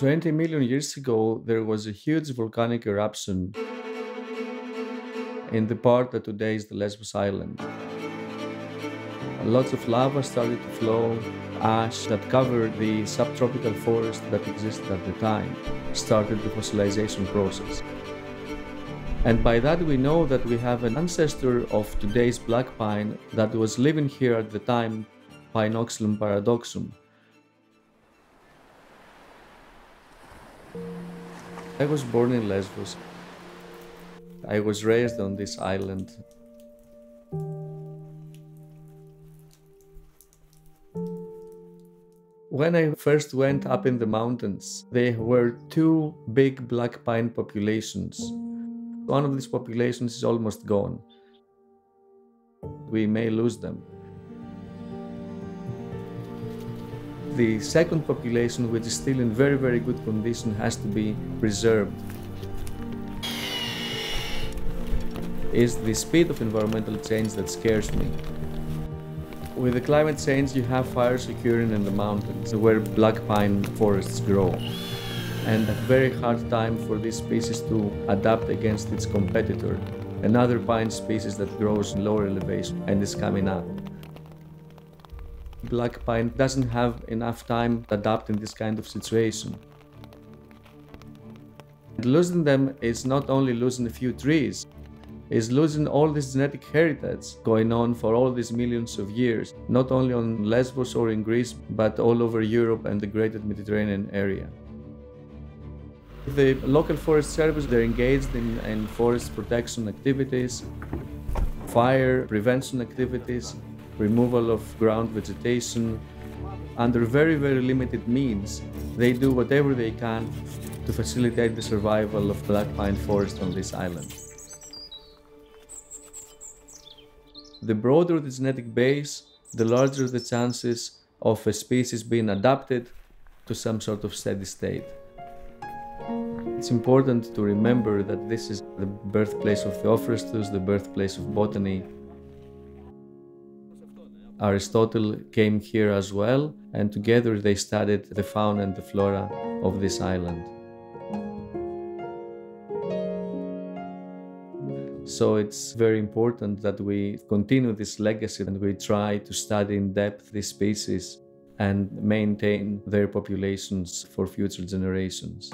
20 million years ago, there was a huge volcanic eruption in the part that today is the Lesvos Island. Lots of lava started to flow, ash that covered the subtropical forest that existed at the time started the fossilization process. And by that we know that we have an ancestor of today's black pine that was living here at the time, Pinoxylon paradoxum. I was born in Lesvos. I was raised on this island When I first went up in the mountains, there were two big black pine populations. One of these populations is almost gone. We may lose them. The second population, which is still in very, very good condition, has to be preserved. Is the speed of environmental change that scares me. With the climate change, you have fires occurring in the mountains where black pine forests grow. And a very hard time for this species to adapt against its competitor, another pine species that grows in lower elevation and is coming up. Black pine doesn't have enough time to adapt in this kind of situation. And losing them is not only losing a few trees, is losing all this genetic heritage going on for all these millions of years, not only on Lesvos or in Greece, but all over Europe and the greater Mediterranean area. The local forest service, they're engaged in, in forest protection activities, fire prevention activities, removal of ground vegetation. Under very, very limited means, they do whatever they can to facilitate the survival of black pine forest on this island. The broader the genetic base, the larger the chances of a species being adapted to some sort of steady state. It's important to remember that this is the birthplace of Theophrastus, the birthplace of botany. Aristotle came here as well, and together they studied the fauna and the flora of this island. So it's very important that we continue this legacy and we try to study in depth these species and maintain their populations for future generations.